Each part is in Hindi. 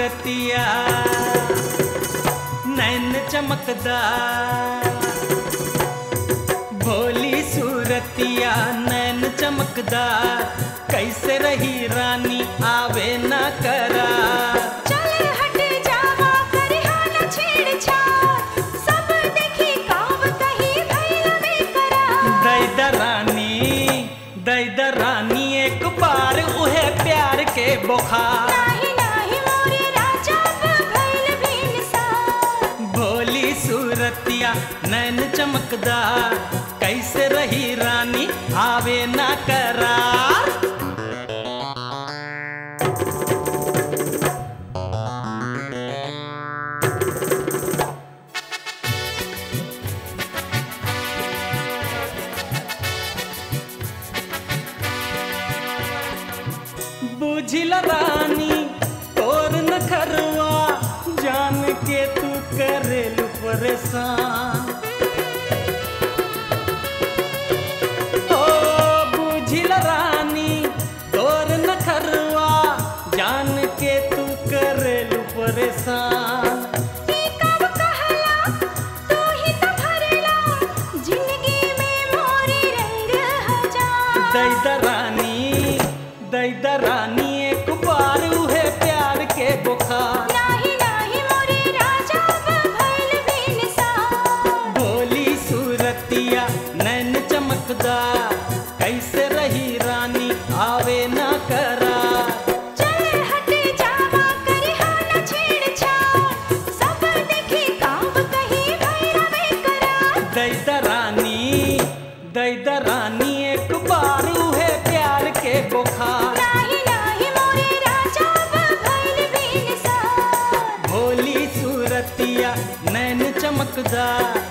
सूरतिया नैन चमकदार। भोली सूरतिया नैन चमकदार। कैसे रही रानी आवे ना करा रानी दैद रानी एक बार उहे प्यार के बुखार। चमकदार कैसे रही रानी, आवे ना करार। बुझिल रानी, तोर न खरवा जान के तू करेलू परेशान दैद रानी दैद रानी एक बार उहे प्यार के बुखार। नाही नाही मोरे राजा भइल बेनसार। भोली सूरतिया नैन चमकदार। कैसे रही रानी आवे ना बेकरार दैद रानी दैद रानी नैन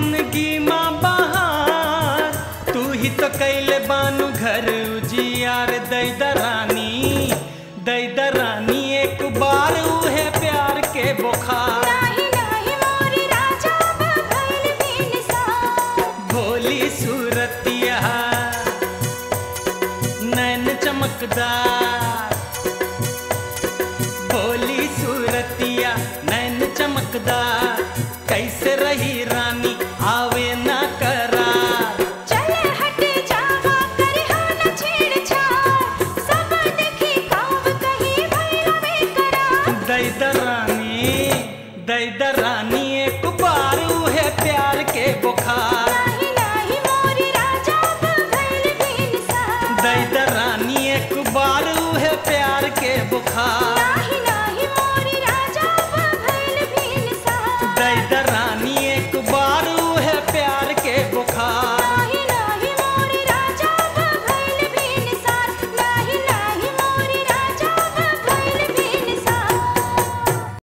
ज़िंदगी माँ बहार। तू ही तो कैले बानू घर उजियार दई दरानी दई दरानी एक बार उहे प्यार के बुखार। भोली सूरतिया नैन चमकदार। भोली सूरतिया नैन चमकदार। इधर रानी एक बारू है प्यार